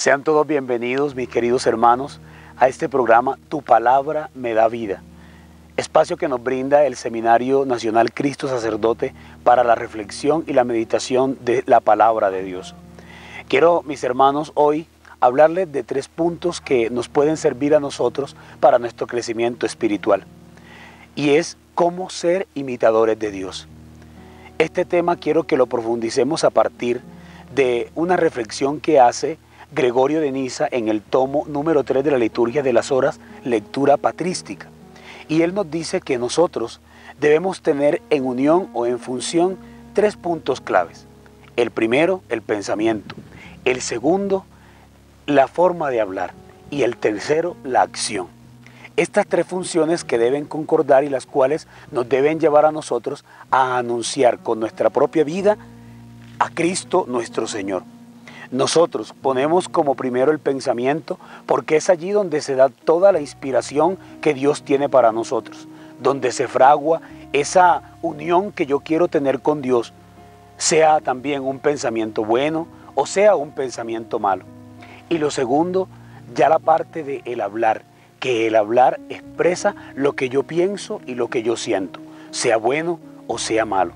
Sean todos bienvenidos, mis queridos hermanos, a este programa Tu palabra me da vida, espacio que nos brinda el Seminario Nacional Cristo Sacerdote para la reflexión y la meditación de la palabra de Dios. Quiero, mis hermanos, hoy hablarles de tres puntos que nos pueden servir a nosotros para nuestro crecimiento espiritual. Y es cómo ser imitadores de Dios. Este tema quiero que lo profundicemos a partir de una reflexión que hace Gregorio de Niza en el tomo número 3 de la liturgia de las horas, lectura patrística. Y él nos dice que nosotros debemos tener en unión o en función tres puntos claves. El primero, el pensamiento. El segundo, la forma de hablar. Y el tercero, la acción. Estas tres funciones que deben concordar y las cuales nos deben llevar a nosotros a anunciar con nuestra propia vida a Cristo nuestro Señor. Nosotros ponemos como primero el pensamiento porque es allí donde se da toda la inspiración que Dios tiene para nosotros, donde se fragua esa unión que yo quiero tener con Dios, sea también un pensamiento bueno o sea un pensamiento malo. Y lo segundo, ya la parte de el hablar, que el hablar expresa lo que yo pienso y lo que yo siento, sea bueno o sea malo.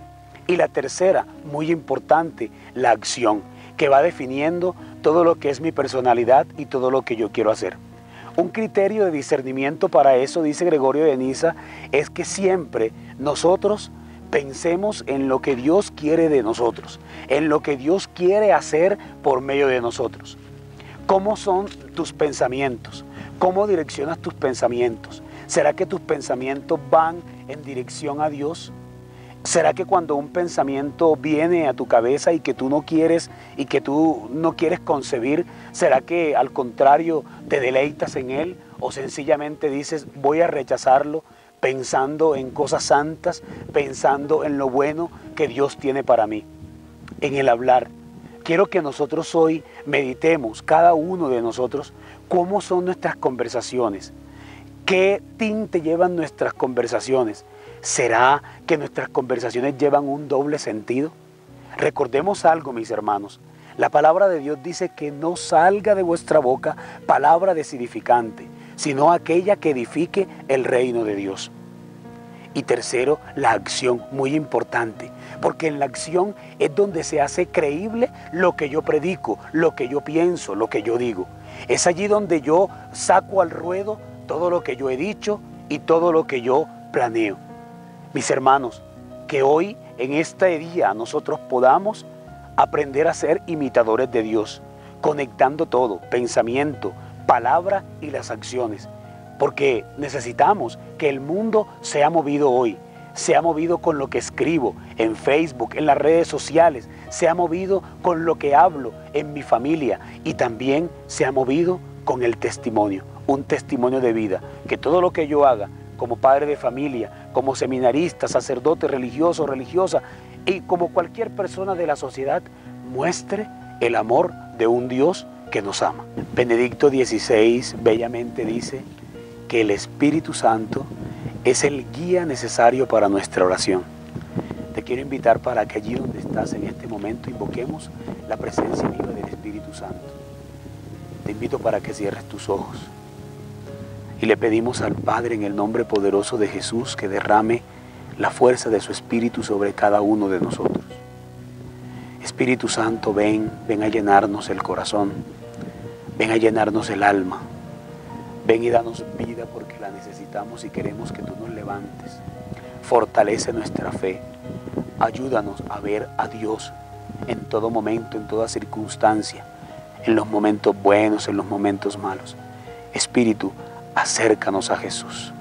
Y la tercera, muy importante, la acción que va definiendo todo lo que es mi personalidad y todo lo que yo quiero hacer. Un criterio de discernimiento para eso, dice Gregorio de Niza, es que siempre nosotros pensemos en lo que Dios quiere de nosotros, en lo que Dios quiere hacer por medio de nosotros. ¿Cómo son tus pensamientos? ¿Cómo direccionas tus pensamientos? ¿Será que tus pensamientos van en dirección a Dios? ¿Será que cuando un pensamiento viene a tu cabeza y que tú no quieres y que tú no quieres concebir, será que al contrario te deleitas en él o sencillamente dices voy a rechazarlo pensando en cosas santas, pensando en lo bueno que Dios tiene para mí? En el hablar. Quiero que nosotros hoy meditemos, cada uno de nosotros, cómo son nuestras conversaciones, qué tinte llevan nuestras conversaciones ¿Será que nuestras conversaciones llevan un doble sentido? Recordemos algo, mis hermanos. La palabra de Dios dice que no salga de vuestra boca palabra desedificante, sino aquella que edifique el reino de Dios. Y tercero, la acción, muy importante, porque en la acción es donde se hace creíble lo que yo predico, lo que yo pienso, lo que yo digo. Es allí donde yo saco al ruedo todo lo que yo he dicho y todo lo que yo planeo. Mis hermanos, que hoy en este día nosotros podamos aprender a ser imitadores de Dios, conectando todo, pensamiento, palabra y las acciones, porque necesitamos que el mundo sea movido hoy, sea movido con lo que escribo en Facebook, en las redes sociales, sea movido con lo que hablo en mi familia y también sea movido con el testimonio, un testimonio de vida, que todo lo que yo haga como padre de familia, como seminarista, sacerdote religioso, religiosa, y como cualquier persona de la sociedad, muestre el amor de un Dios que nos ama. Benedicto XVI bellamente dice que el Espíritu Santo es el guía necesario para nuestra oración. Te quiero invitar para que allí donde estás en este momento invoquemos la presencia viva del Espíritu Santo. Te invito para que cierres tus ojos y le pedimos al Padre en el nombre poderoso de Jesús que derrame la fuerza de su Espíritu sobre cada uno de nosotros. Espíritu Santo, ven, ven a llenarnos el corazón, ven a llenarnos el alma, ven y danos vida porque la necesitamos y queremos que tú nos levantes. Fortalece nuestra fe, ayúdanos a ver a Dios en todo momento, en toda circunstancia, en los momentos buenos, en los momentos malos. Espíritu, acércanos a Jesús.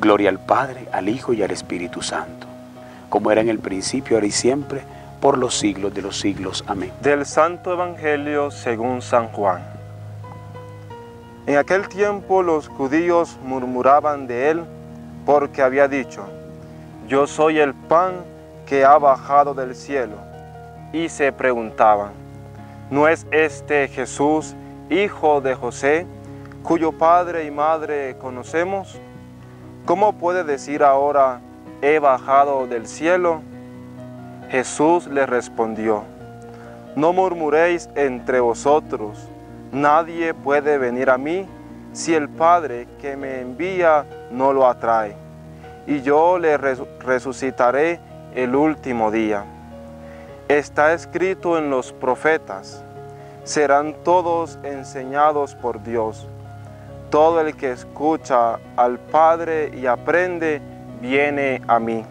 Gloria al Padre, al Hijo y al Espíritu Santo, como era en el principio, ahora y siempre, por los siglos de los siglos. Amén. Del Santo Evangelio según San Juan. En aquel tiempo los judíos murmuraban de él porque había dicho, yo soy el pan que ha bajado del cielo. Y se preguntaban, ¿no es este Jesús, hijo de José? Cuyo padre y madre conocemos, ¿cómo puede decir ahora, he bajado del cielo? Jesús le respondió, no murmuréis entre vosotros, Nadie puede venir a mí si el Padre que me envía no lo atrae. Y yo le resucitaré el último día. Está escrito en los profetas, serán todos enseñados por Dios. Todo el que escucha al Padre y aprende, viene a mí.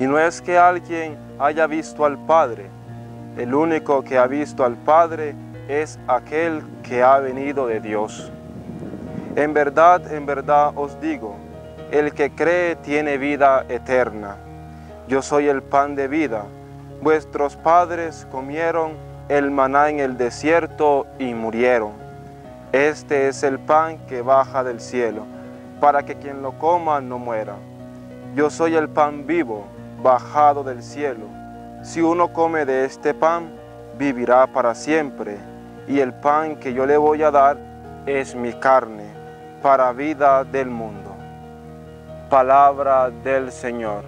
Y no es que alguien haya visto al Padre, el único que ha visto al Padre es aquel que ha venido de Dios. En verdad, en verdad os digo, el que cree tiene vida eterna. Yo soy el pan de vida. Vuestros padres comieron el maná en el desierto y murieron. Este es el pan que baja del cielo, para que quien lo coma no muera. Yo soy el pan vivo, bajado del cielo. Si uno come de este pan, vivirá para siempre. Y el pan que yo le voy a dar es mi carne, para vida del mundo. Palabra del Señor.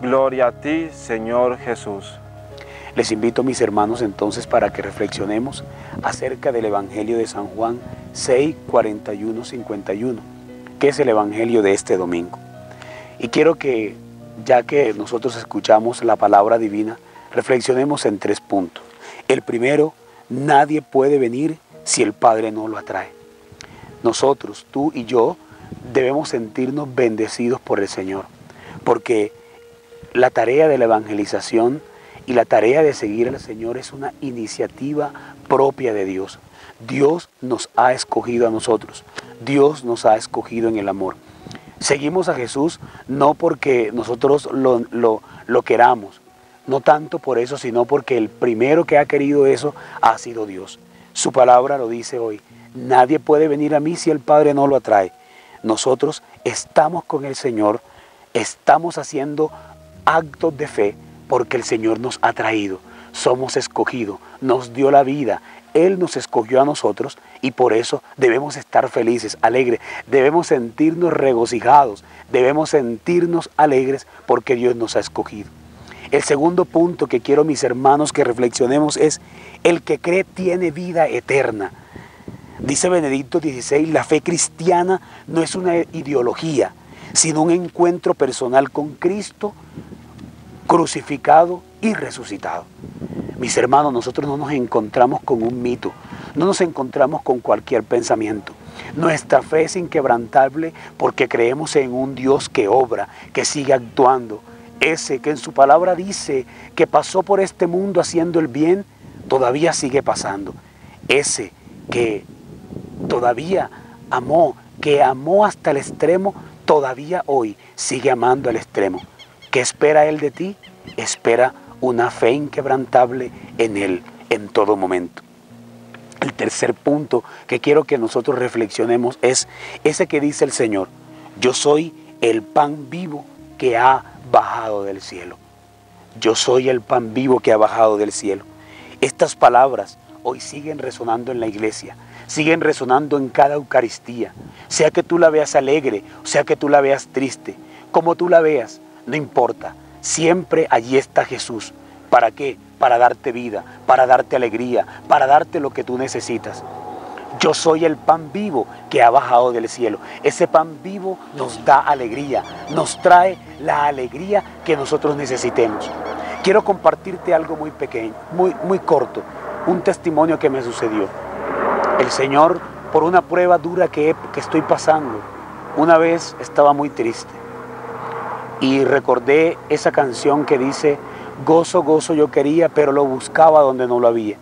Gloria a ti, Señor Jesús. Les invito, mis hermanos, entonces para que reflexionemos acerca del Evangelio de San Juan 6, 41, 51, que es el Evangelio de este domingo. Y quiero que, ya que nosotros escuchamos la palabra divina, reflexionemos en tres puntos. El primero, nadie puede venir si el Padre no lo atrae. Nosotros, tú y yo, debemos sentirnos bendecidos por el Señor, porque la tarea de la evangelización y la tarea de seguir al Señor es una iniciativa propia de Dios. Dios nos ha escogido a nosotros. Dios nos ha escogido en el amor. Seguimos a Jesús no porque nosotros lo, lo, queramos, no tanto por eso, sino porque el primero que ha querido eso ha sido Dios. Su palabra lo dice hoy. Nadie puede venir a mí si el Padre no lo atrae. Nosotros estamos con el Señor, estamos haciendo actos de fe porque el Señor nos ha traído, somos escogidos, nos dio la vida, Él nos escogió a nosotros y por eso debemos estar felices, alegres, debemos sentirnos regocijados, debemos sentirnos alegres porque Dios nos ha escogido. El segundo punto que quiero mis hermanos que reflexionemos es, el que cree tiene vida eterna. Dice Benedicto XVI, la fe cristiana no es una ideología, sino un encuentro personal con Cristo crucificado y resucitado. Mis hermanos, nosotros no nos encontramos con un mito, no nos encontramos con cualquier pensamiento. Nuestra fe es inquebrantable porque creemos en un Dios que obra, que sigue actuando. Ese que en su palabra dice que pasó por este mundo haciendo el bien, todavía sigue pasando. Ese que todavía amó, que amó hasta el extremo, todavía hoy sigue amando al extremo. ¿Qué espera Él de ti? Espera una fe inquebrantable en Él en todo momento. El tercer punto que quiero que nosotros reflexionemos es ese que dice el Señor, yo soy el pan vivo que ha bajado del cielo. Yo soy el pan vivo que ha bajado del cielo. Estas palabras hoy siguen resonando en la iglesia, siguen resonando en cada Eucaristía, sea que tú la veas alegre, sea que tú la veas triste, como tú la veas, no importa, siempre allí está Jesús. ¿Para qué? Para darte vida, para darte alegría, para darte lo que tú necesitas. Yo soy el pan vivo que ha bajado del cielo. Ese pan vivo nos da alegría, nos trae la alegría que nosotros necesitemos. Quiero compartirte algo muy pequeño, muy, muy corto, un testimonio que me sucedió. El Señor, por una prueba dura que, que estoy pasando, una vez estaba muy triste y recordé esa canción que dice, gozo, gozo yo quería, pero lo buscaba donde no lo había.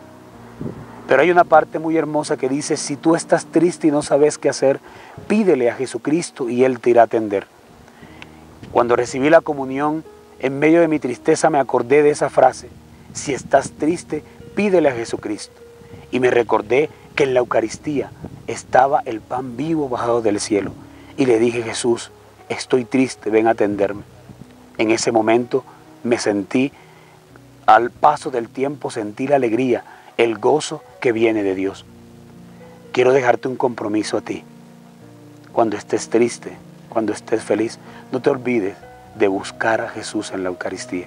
Pero hay una parte muy hermosa que dice, si tú estás triste y no sabes qué hacer, pídele a Jesucristo y Él te irá a atender. Cuando recibí la comunión, en medio de mi tristeza me acordé de esa frase, si estás triste, pídele a Jesucristo. Y me recordé que en la Eucaristía estaba el pan vivo bajado del cielo. Y le dije, Jesús, estoy triste, ven a atenderme. En ese momento me sentí, al paso del tiempo, sentí la alegría, el gozo que viene de Dios. Quiero dejarte un compromiso a ti. Cuando estés triste, cuando estés feliz, no te olvides de buscar a Jesús en la Eucaristía.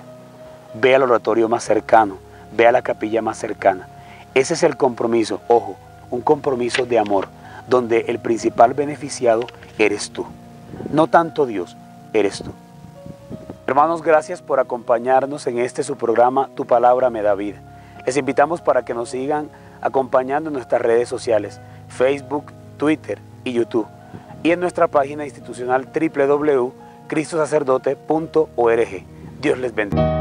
Ve al oratorio más cercano, ve a la capilla más cercana. Ese es el compromiso. Ojo, un compromiso de amor, donde el principal beneficiado eres tú. No tanto Dios, eres tú. Hermanos, gracias por acompañarnos en este su programa Tu palabra me da vida. Les invitamos para que nos sigan acompañando en nuestras redes sociales, Facebook, Twitter y YouTube, y en nuestra página institucional www.cristosacerdote.org. Dios les bendiga.